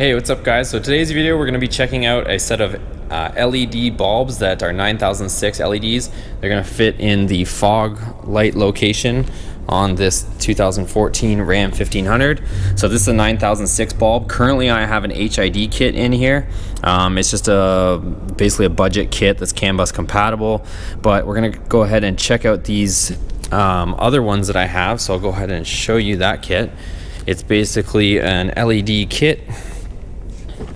Hey, what's up guys? So today's video we're to be checking out a set of uh, LED bulbs that are 9006 LEDs. They're to fit in the fog light location on this 2014 Ram 1500. So this is a 9006 bulb. Currently I have an HID kit in here. Um, it's just a basically a budget kit that's CAN bus compatible, but we're to go ahead and check out these um, other ones that I have. So I'll go ahead and show you that kit. It's basically an LED kit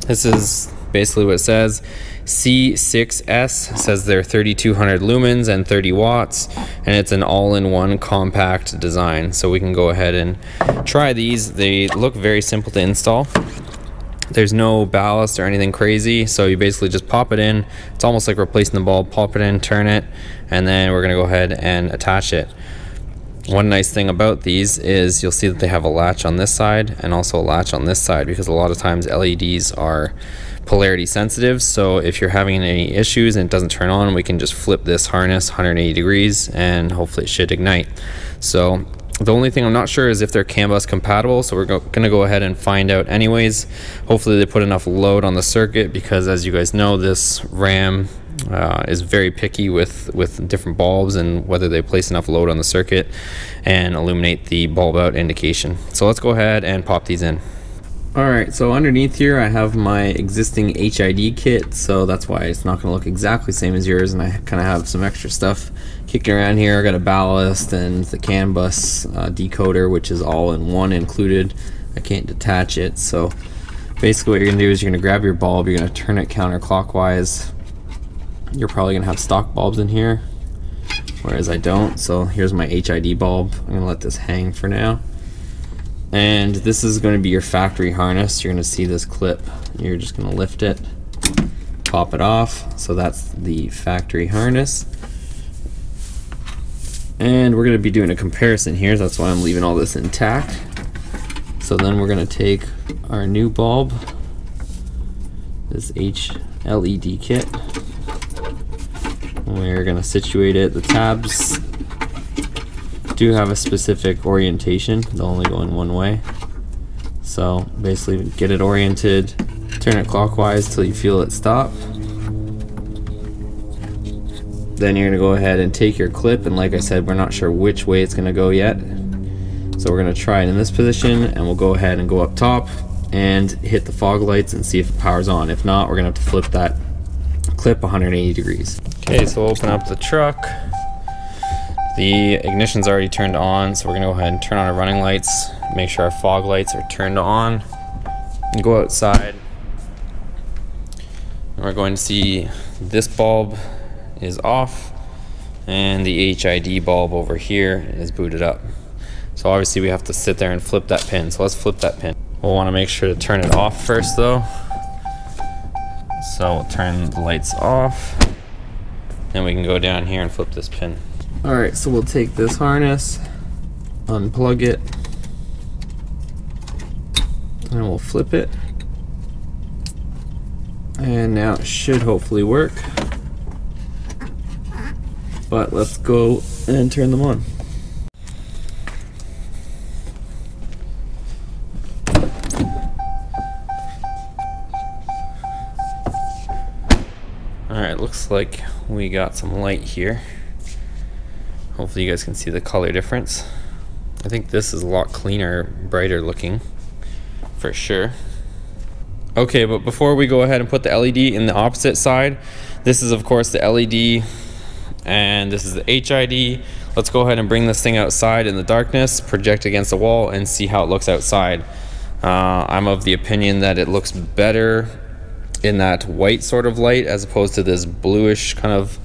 this is basically what it says. C6S says they're 3200 lumens and 30 watts, and it's an all-in-one compact design. So we can go ahead and try these. They look very simple to install. There's no ballast or anything crazy, so you basically just pop it in. It's almost like replacing the bulb. Pop it in, turn it, and then we're gonna go ahead and attach it. One nice thing about these is you'll see that they have a latch on this side and also a latch on this side because a lot of times LEDs are polarity sensitive. So if you're having any issues and it doesn't turn on we can just flip this harness 180 degrees and hopefully it should ignite. So the only thing I'm not sure is if they're CAN bus compatible so we're go gonna go ahead and find out anyways. Hopefully they put enough load on the circuit because as you guys know this RAM uh, is very picky with with different bulbs and whether they place enough load on the circuit and illuminate the bulb out indication. So let's go ahead and pop these in. Alright, so underneath here I have my existing HID kit, so that's why it's not going to look exactly the same as yours, and I kind of have some extra stuff kicking around here. I got a ballast and the CAN bus uh, decoder, which is all in one included. I can't detach it, so basically what you're going to do is you're going to grab your bulb, you're going to turn it counterclockwise you're probably gonna have stock bulbs in here. Whereas I don't so here's my HID bulb. I'm gonna let this hang for now. And this is to be your factory harness. You're gonna see this clip. You're just gonna lift it pop it off. So that's the factory harness. And we're gonna be doing a comparison here. That's why I'm leaving all this intact. So then we're gonna take our new bulb this H LED kit we're to situate it. The tabs do have a specific orientation. They'll only go in one way. So basically get it oriented, turn it clockwise till you feel it stop. Then you're to go ahead and take your clip and like I said we're not sure which way it's to go yet. So we're to try it in this position and we'll go ahead and go up top and hit the fog lights and see if it powers on. If not, we're to have to flip that clip 180 degrees. Okay, so we'll open up the truck. The ignition's already turned on, so we're gonna go ahead and turn on our running lights, make sure our fog lights are turned on, and go outside. And we're going to see this bulb is off, and the HID bulb over here is booted up. So obviously we have to sit there and flip that pin. So let's flip that pin. We'll wanna make sure to turn it off first though. So we'll turn the lights off. Then we can go down here and flip this pin. Alright, so we'll take this harness, unplug it, and we'll flip it. And now it should hopefully work. But let's go and turn them on. Looks like we got some light here. Hopefully you guys can see the color difference. I think this is a lot cleaner, brighter looking, for sure. Okay, but before we go ahead and put the LED in the opposite side, this is of course the LED, and this is the HID. Let's go ahead and bring this thing outside in the darkness, project against the wall, and see how it looks outside. Uh, I'm of the opinion that it looks better in that white sort of light as opposed to this bluish kind of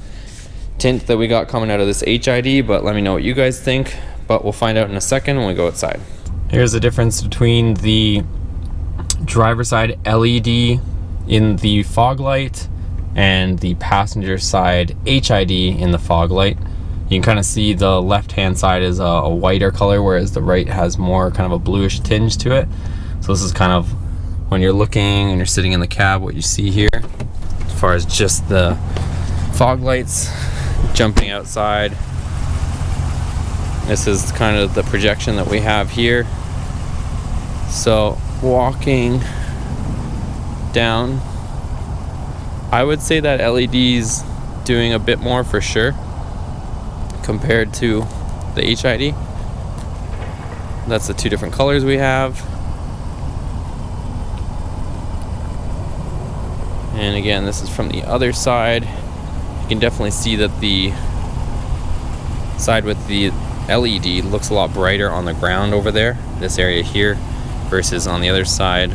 tint that we got coming out of this HID, but let me know what you guys think. But we'll find out in a second when we go outside. Here's the difference between the driver side LED in the fog light and the passenger side HID in the fog light. You can kind of see the left hand side is a, a whiter color, whereas the right has more kind of a bluish tinge to it. So this is kind of when you're looking and you're sitting in the cab what you see here as far as just the fog lights jumping outside this is kind of the projection that we have here so walking down. I would say that LED's doing a bit more for sure compared to the HID. That's the two different colors we have. And again, this is from the other side. You can definitely see that the side with the LED looks a lot brighter on the ground over there, this area here, versus on the other side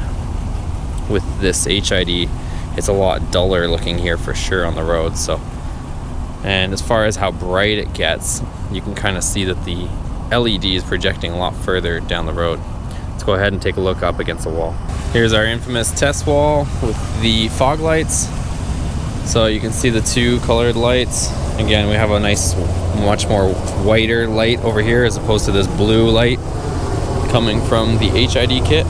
with this HID, it's a lot duller looking here for sure on the road. So, and as far as how bright it gets, you can kind of see that the LED is projecting a lot further down the road. Let's go ahead and take a look up against the wall. Here's our infamous test wall with the fog lights. So you can see the two colored lights. Again, we have a nice, much more whiter light over here as opposed to this blue light coming from the HID kit.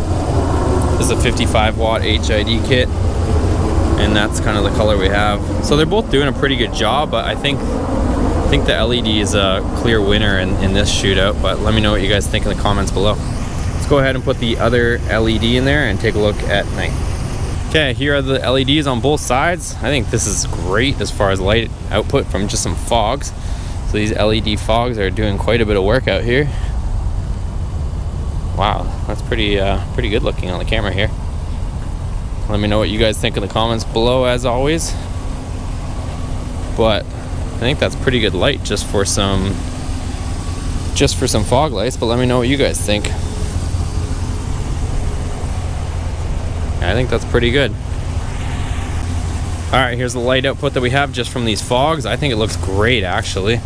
This is a 55 watt HID kit and that's kind of the color we have. So they're both doing a pretty good job, but I think I think the LED is a clear winner in, in this shootout, but let me know what you guys think in the comments below. Let's go ahead and put the other LED in there and take a look at night. Okay, here are the LEDs on both sides. I think this is great as far as light output from just some fogs. So these LED fogs are doing quite a bit of work out here. Wow, that's pretty uh, pretty good looking on the camera here. Let me know what you guys think in the comments below as always. But I think that's pretty good light just for some just for some fog lights, but let me know what you guys think. I think that's pretty good. All right, here's the light output that we have just from these fogs. I think it looks great, actually.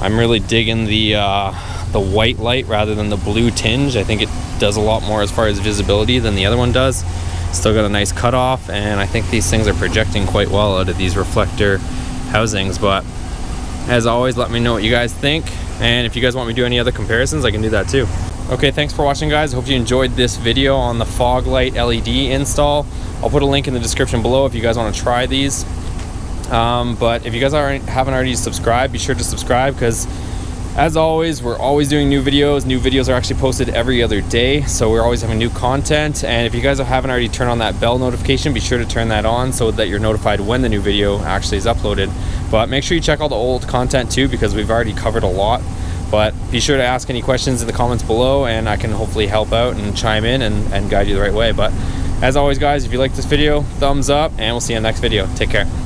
I'm really digging the uh, the white light rather than the blue tinge. I think it does a lot more as far as visibility than the other one does. Still got a nice cutoff, and I think these things are projecting quite well out of these reflector housings. But as always, let me know what you guys think. And if you guys want me to do any other comparisons, I can do that too. Okay, thanks for watching guys. Hope you enjoyed this video on the fog light LED install. I'll put a link in the description below if you guys want to try these. Um, but if you guys aren't, haven't already subscribed, be sure to subscribe because as always, we're always doing new videos. New videos are actually posted every other day, so we're always having new content. And if you guys haven't already turned on that bell notification, be sure to turn that on so that you're notified when the new video actually is uploaded. But make sure you check all the old content too because we've already covered a lot. But be sure to ask any questions in the comments below and I can hopefully help out and chime in and, and guide you the right way. But as always, guys, if you like this video, thumbs up and we'll see you in the next video. Take care.